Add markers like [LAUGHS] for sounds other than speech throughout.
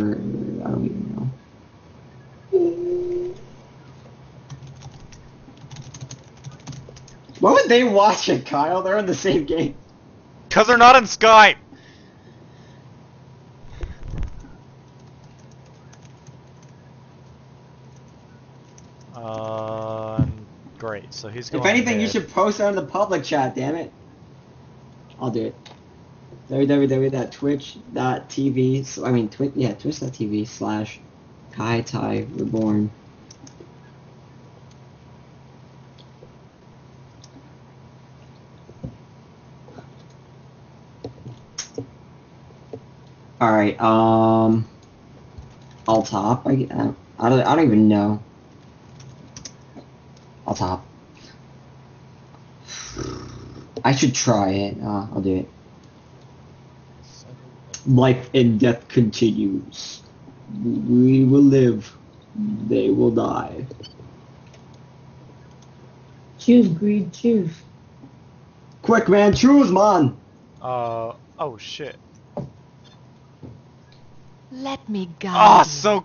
I don't even know. What would they watch it, Kyle? They're in the same game. Cause they're not in Skype. Uh, great. So he's going. If anything, you should post it on the public chat. Damn it. I'll do it. www.twitch.tv. I mean, twi- yeah, twitch.tv slash KyTyReborn. All right. Um. I'll top. I, I, I don't. I don't even know. I'll top. I should try it. Uh, I'll do it. Life and death continues. We will live. They will die. Choose greed, choose. Quick, man, choose, man. Uh oh shit. Let me go. Ah, so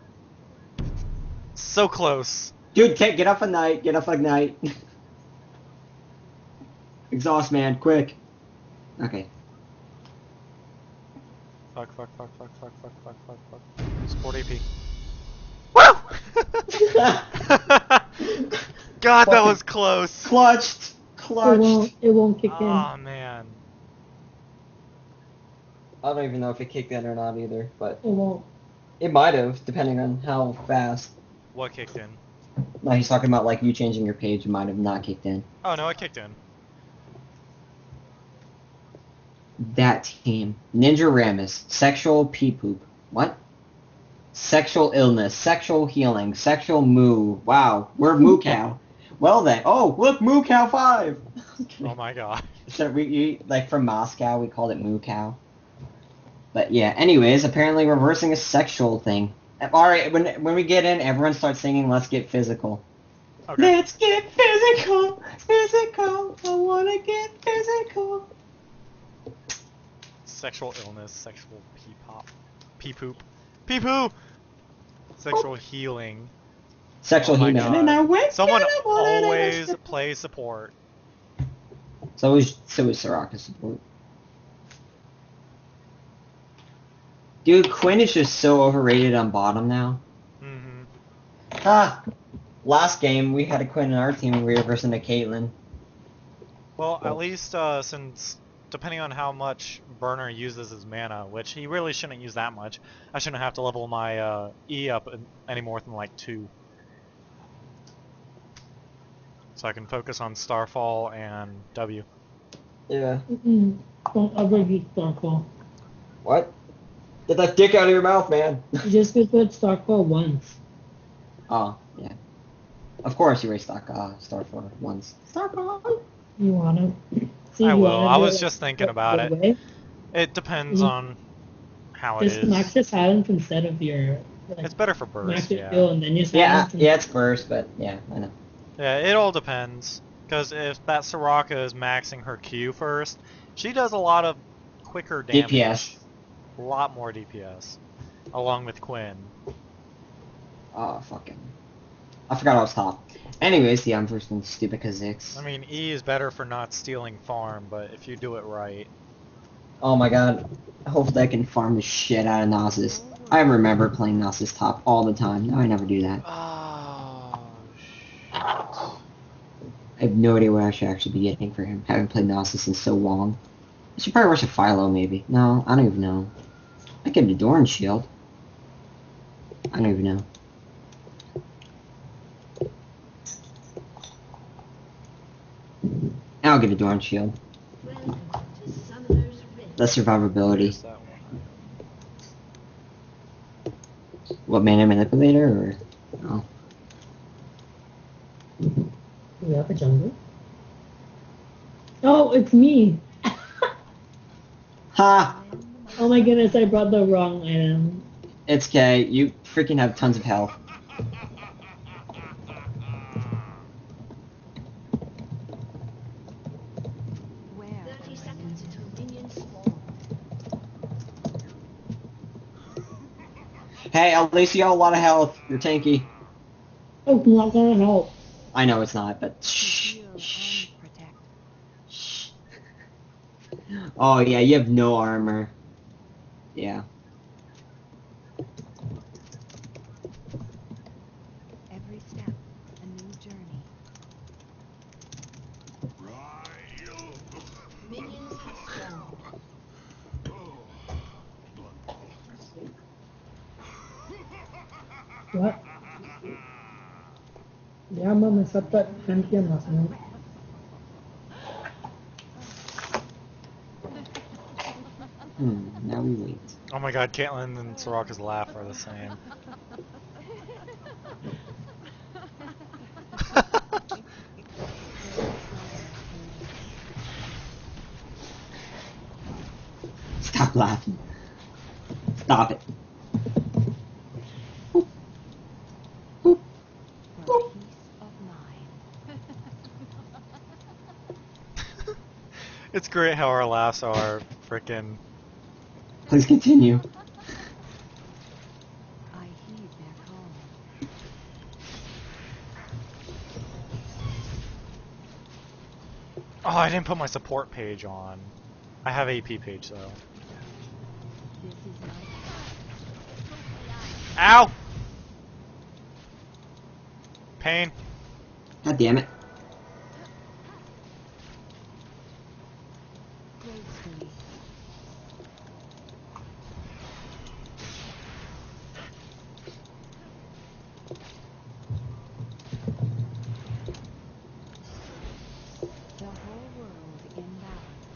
so close. Dude, get, get off a night. Get off a night. [LAUGHS] Exhaust, man, quick. Okay. Fuck fuck fuck fuck fuck fuck fuck fuck fuck. Support AP. Woo! [LAUGHS] God, that was close. Clutched. Clutched. It Clutched. won't. It won't kick in. Oh man. I don't even know if it kicked in or not either, but It won't. it might have, depending on how fast. What kicked in? No, he's talking about like you changing your page might have not kicked in. Oh no, it kicked in. That team. Ninja Rammus. Sexual pee poop. What? Sexual illness. Sexual healing. Sexual moo. Wow. We're moo cow. Well then. Oh, look, moo cow 5! [LAUGHS] Oh my god. so we, we, like from Moscow, we called it moo cow. But yeah, anyways, apparently reversing a sexual thing. Alright, when, when we get in, everyone starts singing Let's Get Physical. Okay. Let's get physical, physical, I wanna get physical. Sexual illness, sexual pee pop, pee poop, pee poo. Sexual healing. Sexual Oh healing. And I went Someone down, I wanted always plays support. So is so is Soraka support. Dude, Quinn is just so overrated on bottom now. hmm Ah, last game we had a Quinn in our team and we were versus a Caitlyn. Well, at least uh, since depending on how much Burner uses his mana, which he really shouldn't use that much, I shouldn't have to level my uh, E up any more than like two. So I can focus on Starfall and W. Yeah. Mm-mm. Don't ever use Starfall. What? Get that dick out of your mouth, man. You just get good Starfall once. oh, yeah. Of course you race Stock uh, Starfall once. Starfall. You wanna? See, I will. I was just thinking about it. way? It depends Mhm. on how it Just max is. your silence instead of your. Like, It's better for max burst, your yeah. skill and then your Yeah, and- yeah, it's first, but yeah, I know. Yeah, it all depends. Because if that Soraka is maxing her Q first, she does a lot of quicker damage. DPS. A lot more DPS. Along with Quinn. Oh, fucking. I forgot I was top. Anyways, yeah, I'm first in stupid Kha'Zix. I mean, E is better for not stealing farm, but if you do it right. Oh my god. Hopefully I can farm the shit out of Nasus. I remember playing Nasus top all the time. Now I never do that. Oh, I have no idea what I should actually be getting for him. I Haven't played Nasus in so long. I should probably rush a Philo, maybe. No, I don't even know. I get a Doran Shield. I don't even know. I'll get a Doran Shield. That's survivability. Here's that one. What, mana manipulator, or? Oh. We have a jungle. Oh, it's me. [LAUGHS] Ha! Oh my goodness, I brought the wrong item. It's okay. You freaking have tons of health. Where? 30 seconds until minions spawn. Hey, at least you got a lot of health. You're tanky. Oh, it's not gonna help. I know it's not, but shh, shh, shh. Oh yeah, you have no armor. Yeah. Every step, a new journey. Minions have spawned. What? Dia mau mencatat gantian masnya. Hmm. Now we wait. Oh my god, Caitlyn and Soraka's laugh are the same. Stop laughing. Stop it. For peace of mind. It's great how our laughs are freaking. Please continue. I heed their call. Oh, I didn't put my support page on. I have AP page though. This is my path. Ow! Pain. God damn it. gracefully. The whole world in balance.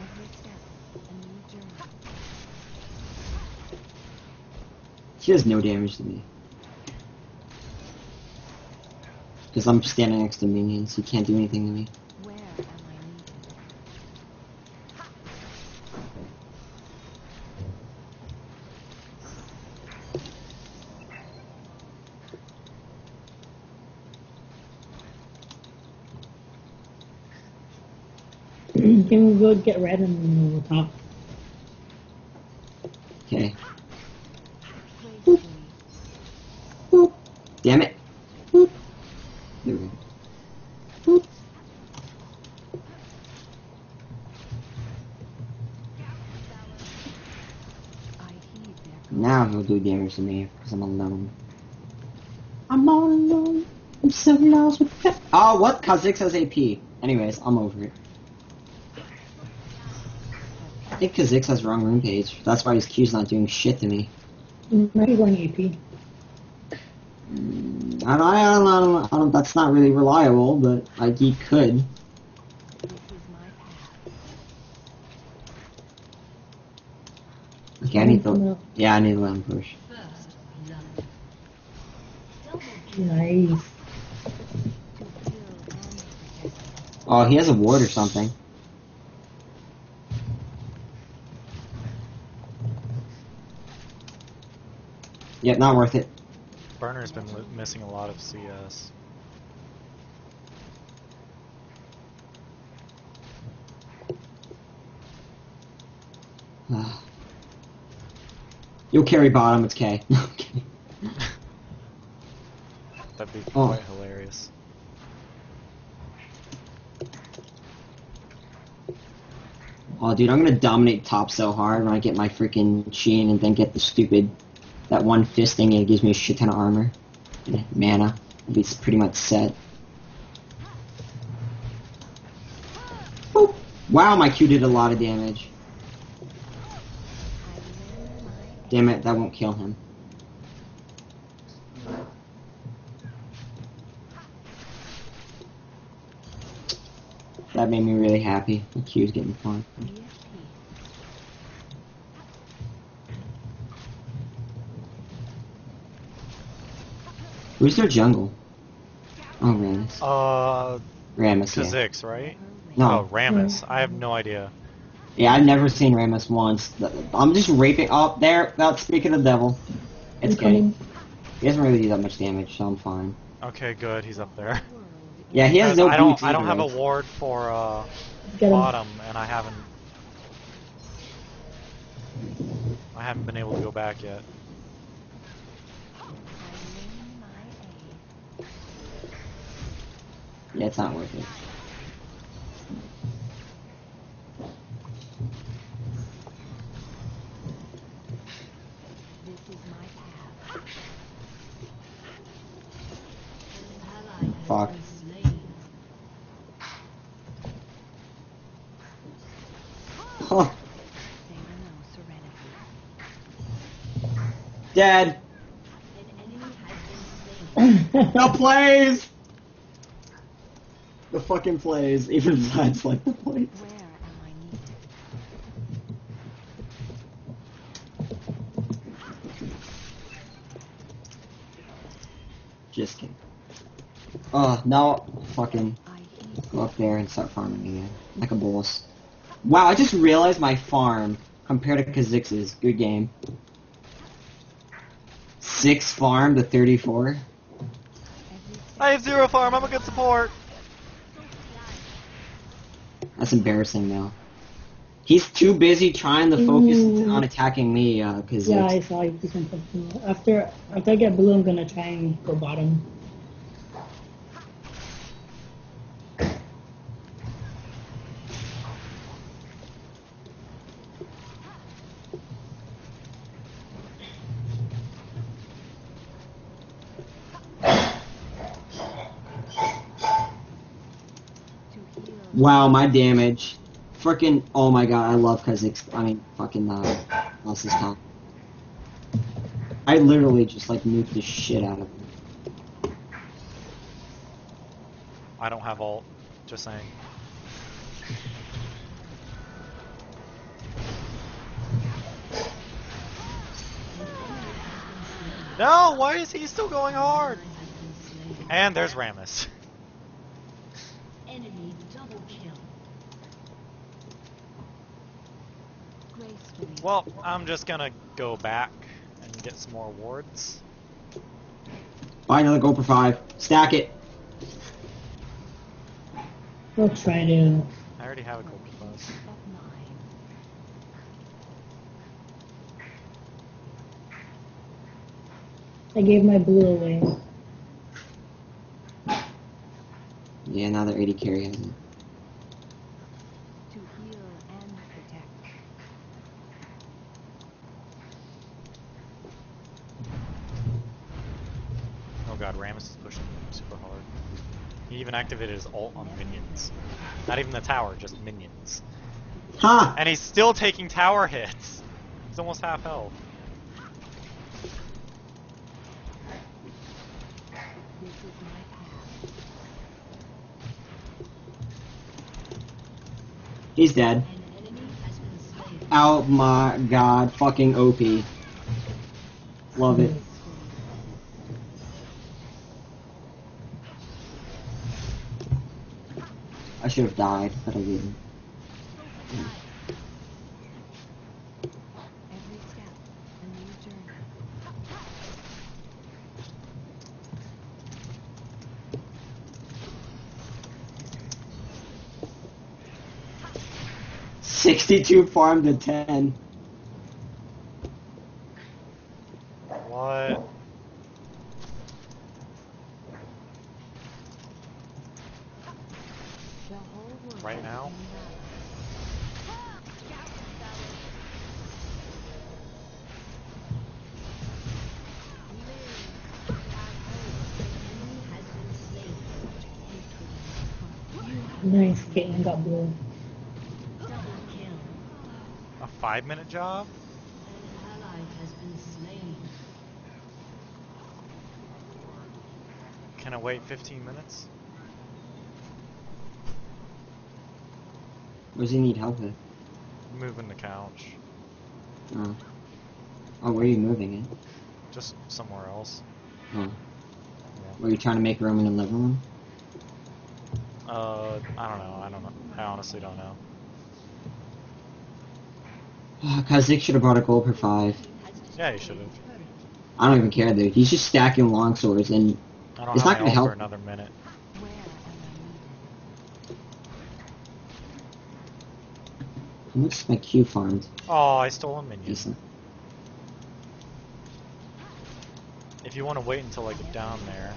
Every step, a new journey. She does no damage to me. Because I'm standing next to minions, he can't do anything to me. Can we go get red and we'll talk? Okay. Gracefully. Boop. Damn it. Boop. There we go. Boop. I heed their call. Now he'll do damage to me because I'm alone. I'm all alone. I'm so lost with Oh, what? Kha'Zix has AP. Anyways, I'm over it. I think Kha'Zix has wrong rune page. That's why his Q's not doing shit to me. Might be going AP. Mm, I don't, I don't, I don't, I don't, that's not really reliable, but like he could. This is my path. Okay, I need to. No. Yeah, I need to let him push. Nice. To heal and protect. Oh, he has a ward or something. Yep, not worth it. Burner's been missing a lot of CS. Ah. You'll carry bottom, it's K. [LAUGHS] That'd be Oh. quite hilarious. Oh, dude, I'm gonna dominate top so hard when I get my freaking Sheen and then get the stupid, that one fist thing and it gives me a shit ton of armor. And mana. It'll be pretty much set. Boop. Wow, my Q did a lot of damage. Damn it, that won't kill him. That made me really happy. My Q's getting fun. be at peace. Who's their jungle? Oh, Rammus. Uh, Rammus, yeah. Right? No. Oh, Rammus. I have no idea. Yeah, I've never seen Rammus once. I'm just raping. Oh, there. Not speaking of the devil. It's I'm good. coming. He doesn't really do that much damage, so I'm fine. Okay, good. He's up there. Yeah, he has no I don't. I don't have a ward for uh, bottom, and I haven't. I haven't been able to go back yet. I name my aid. Yeah, it's not worth it. This is my path. Fuck. [LAUGHS] Huh. [LAUGHS] Say no, plays. The fucking plays. Even Vlad's like the plays. Just kidding. Oh, now fucking go up there and start farming again. Like a boss. Wow, I just realized my farm compared to Kha'Zix's. Good game. Six farm to 34. I have zero farm. I'm a good support. That's embarrassing now. He's too busy trying to focus Ooh. on attacking me, uh, Kha'Zix. Yeah, I saw you do something. After after I get blue, I'm gonna try and go bottom. to heal. Wow, my damage. Freaking, oh my god, I love Kha'Zix. I mean, fucking, uh, what's his top? I literally just, like, nuked the shit out of him. I don't have ult. Just saying. No, why is he still going hard? And there's Rammus. Enemy double kill. Gracefully. Well, I'm just gonna go back and get some more wards. Buy another go for five. Stack it. I'll try to. I already have a gold buzz. of. I gave my blue away. Yeah, another AD carry has it. To heal and protect. Oh god, Rammus is pushing super hard. He even activated his ult on minions. Not even the tower, just minions. Ha! And he's still taking tower hits. He's almost half health. This is my He's dead. Oh my god, fucking OP. Love it. I should have died, but I didn't. 62 farm to 10. What? The whole world Right now? is in battle. Nice, Caitlyn got blue. Double kill. A five minute job? An ally has been slain. Can I wait 15 minutes? What does he need help with? Moving the couch. Oh. Oh, where are you moving it? Just somewhere else. Oh. Were you trying to make room in the living room? Uh, I don't know. I don't know. I honestly don't know. Oh, Kha'Zix should have brought a gold per five. Yeah, he should have. I don't even care, dude. He's just stacking long swords, and it's not gonna help. For another minute. How much my Q farmed? Oh, I stole a minion. Decent. If you want to wait until I get down there.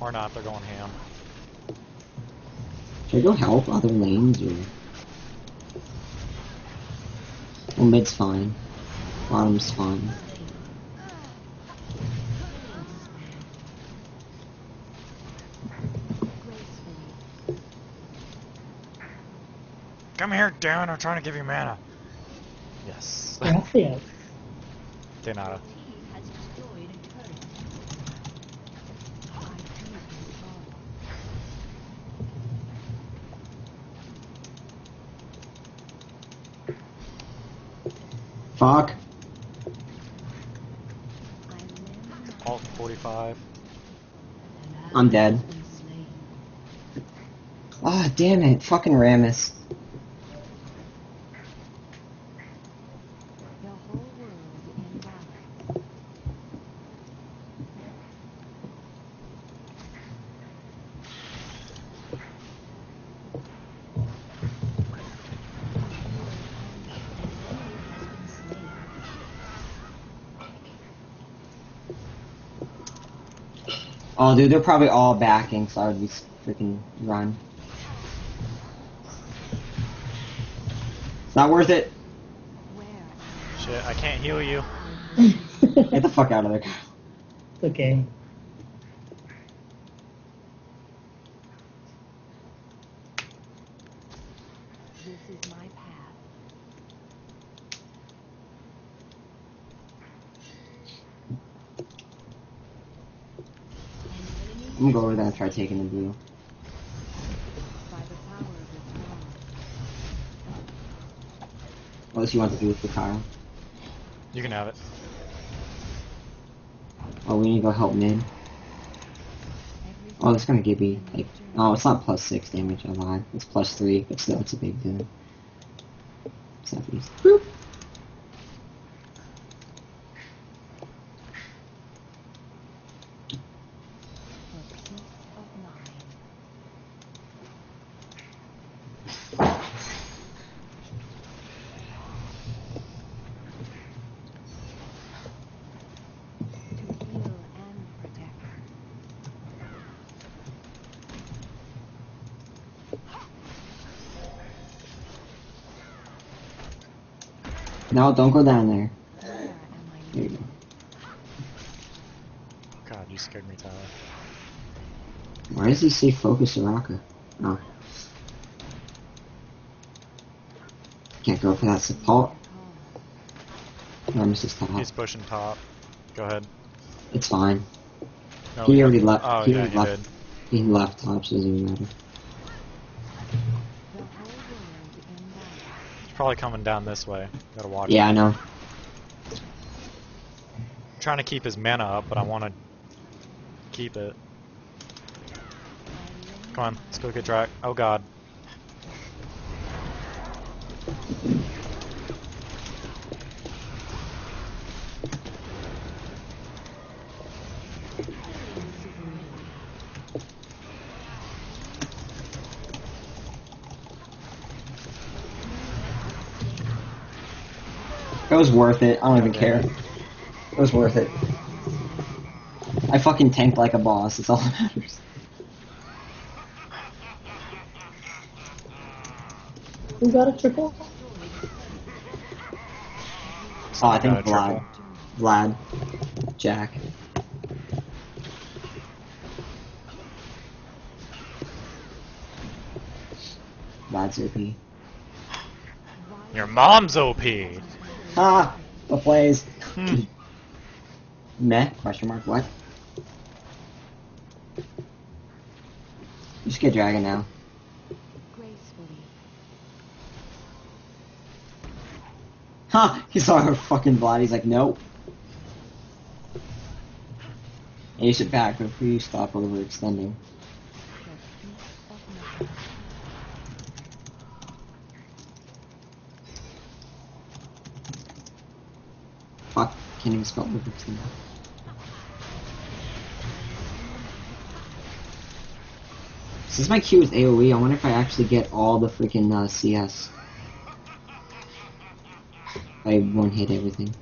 Or not, they're going ham. Should I go help other lanes or... Well, mid's fine. Bottom's fine. Come here, Darren, I'm trying to give you mana. Yes. Gracias. De nada. Team has destroyed a turret. I too can follow. Fuck. I Alt 45. I'm dead. Ah, damn it. Fucking Rammus. The whole world in battle. Oh, dude, they're probably all backing, so I would be freaking run. It's not worth it. Where Shit, I can't heal you. [LAUGHS] Get the fuck out of there. It's okay. this is my path. An enemy I'm gonna go over there and try taking the blue. by the power of the throne. Unless you want to do with the Kyle. You can have it. Oh, we need to go help mid. Every Oh, that's gonna give me, like, oh, it's not plus 6 damage, I lied. It's plus 3, but still, it's a big deal. Except he's... Boop. for peace of mind. To heal and protect. No, don't go down there. There you go. God, you scared me, Tyler. Why does he say focus Soraka? Oh. For that support. Rammus is top. He's pushing top. Go ahead. It's fine. No, He already left- Oh, he yeah, already he left. did. He left top, so it doesn't matter. The whole world in battle. He's probably coming down this way. Gotta watch. Yeah, I know. trying to keep his mana up, but I want to keep it. Come on, let's go get Drac. Oh god. It was worth it. I don't even care. It was worth it. I fucking tanked like a boss. It's all that matters. Who got a triple? Oh, I think Got a triple. Vlad. Vlad. Jack. Vlad's OP. Your mom's OP. Ah! The plays. Hmm. Meh? Question mark. What? Just get dragon now. Gracefully. Ha! He saw her fucking body. He's like, nope. And you should back before you stop overextending. For peace of mind. Fuck. Can't even. Since my Q is AoE, I wonder if I actually get all the freaking uh, CS. I one hit everything.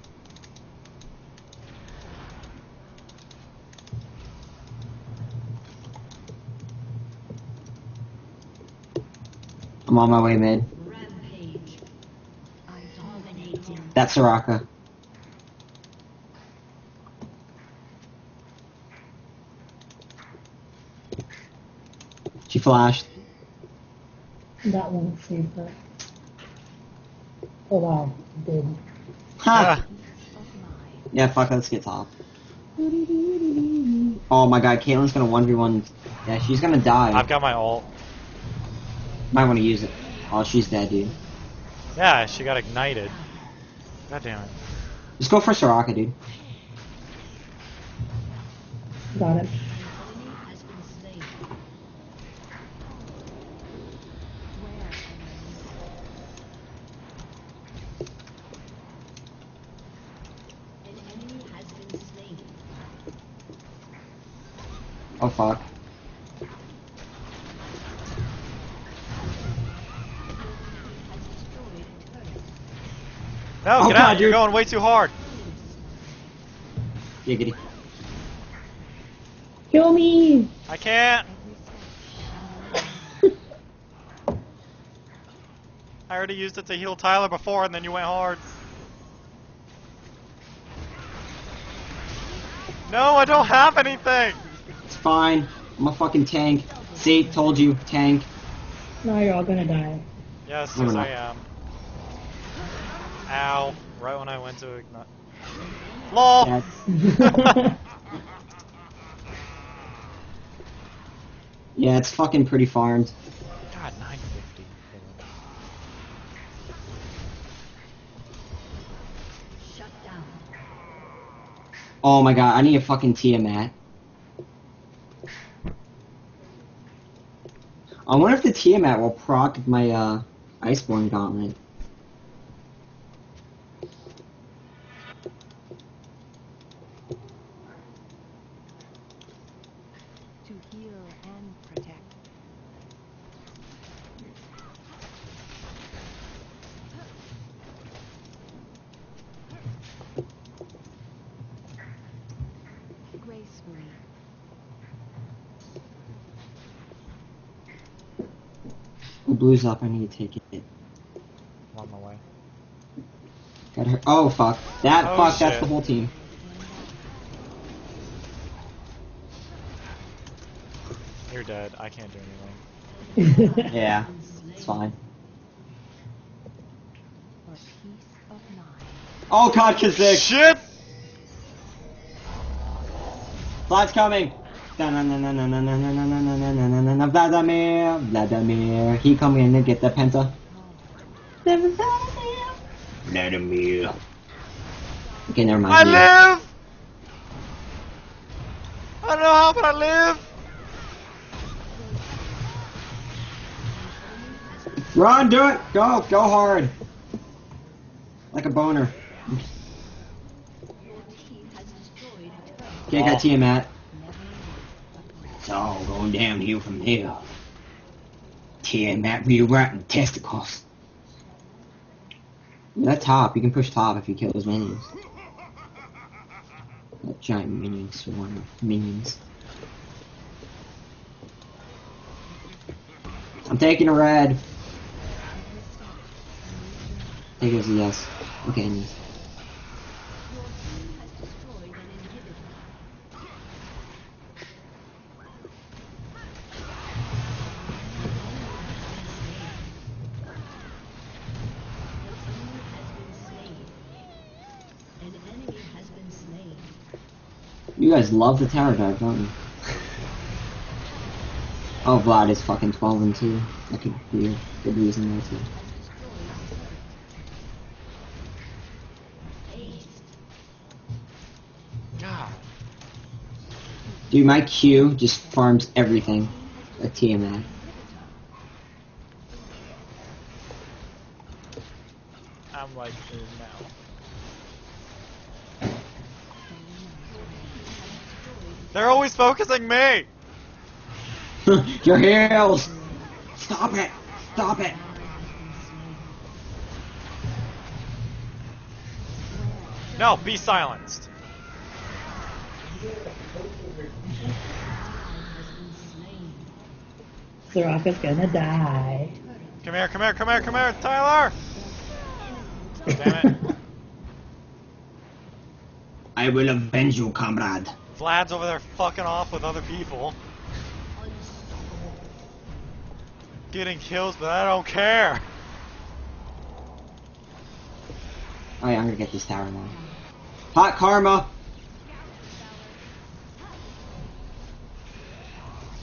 I'm on my way mid. That's Soraka. She flashed. That won't save her. Oh wow, it did. Ha! Ah, Yeah, fuck, let's get top. Oh my god, Caitlyn's gonna 1v1. Yeah, she's gonna die. I've got my ult. Might wanna use it. Oh, she's dead, dude. Yeah, she got ignited. God damn it. Just go for Soraka, dude. Got it. Enemy has been slain. Where An enemy has been slain. Oh fuck. Has destroyed a turret. No, Oh, get God, out! You're going way too hard. Giggity. Kill me! I can't. [LAUGHS] I already used it to heal Tyler before, and then you went hard. No, I don't have anything. It's fine. I'm a fucking tank. See, told you, tank. No, you're all gonna die. Yes, yes, I am. Ow! Right when I went to ignite. LOL. Yeah, [LAUGHS] yeah, it's fucking pretty farmed. God, 950. Shut down. Oh my god, I need a fucking Tiamat. I wonder if the Tiamat will proc my uh, Iceborn Gauntlet. To heal and protect. Gracefully. Oh, blue's up, I need to take it. I'm on my way. Got her. Oh fuck. That Oh, fuck, that's the whole team. You're dead. I can't do anything. [LAUGHS] Yeah, it's fine. For peace of mind. Oh god, Kha'Zix! Shit! Vlad's coming! Vladimir! Vladimir! He coming in to get the penta. Vladimir! Okay, never mind. I live! I don't know how, but I live! Run, do it! Go, go hard! Like a boner. Your team has destroyed a turret. Okay, got Oh. Tiamat. All going downhill from here. Tiamat rewriting testicles. That top, you can push top if you kill those minions. That giant minion swarm of minions. I'm taking a it as a yes. Okay. Love the tower dive, don't you? Oh, Vlad is fucking 12 and 2. That could be a good reason there too. Dude, my Q just farms everything. A TMA. I'm like this now. They're always focusing me! [LAUGHS] Your heels! Stop it! Stop it! No, be silenced. Soraka's gonna die. Come here, come here, come here, come here, Tyler! Damn it. [LAUGHS] I will avenge you, comrade. Vlad's over there fucking off with other people. Getting kills, but I don't care. Oh yeah, I'm gonna get this tower now. Hot karma!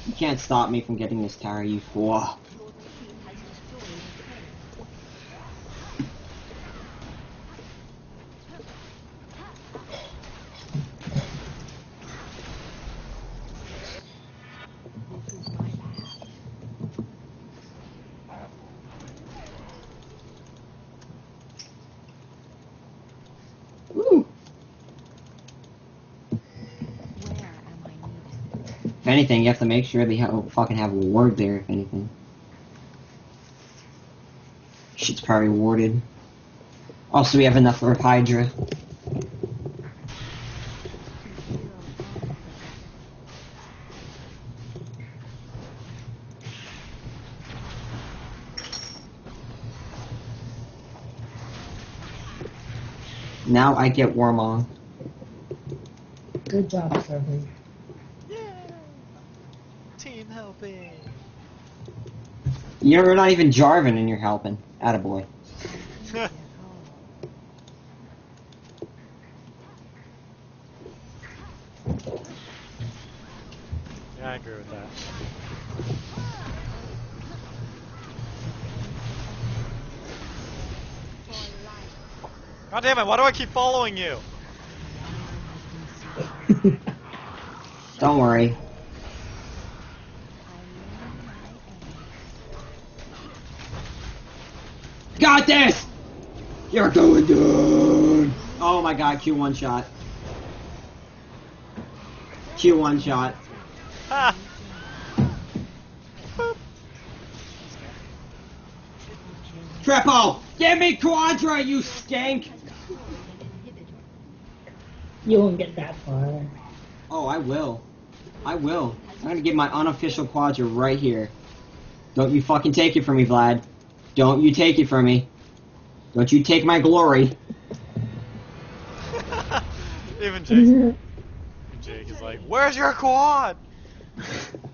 You can't stop me from getting this tower, you fool. Anything, you have to make sure they have, fucking have a ward there, if anything. Shit's probably warded. Also, we have enough for Hydra. Now I get Warmog. Good job, server. Yeah! Team helping. You're not even Jarvan and you're helping. Attaboy. [LAUGHS] yeah, I agree with that. God damn it, why do I keep following you? [LAUGHS] Don't worry. Got this! You're going down! Oh my god, Q1 shot. Q1 shot. Ha! [LAUGHS] Triple! Give me Quadra, you skank! You won't get that far. Oh, I will. I will. I'm gonna get my unofficial Quadra right here. Don't you fucking take it from me, Vlad. Don't you take it from me. Don't you take my glory. [LAUGHS] Even Jake, [LAUGHS] Jake is like, "Where's your quad?" [LAUGHS]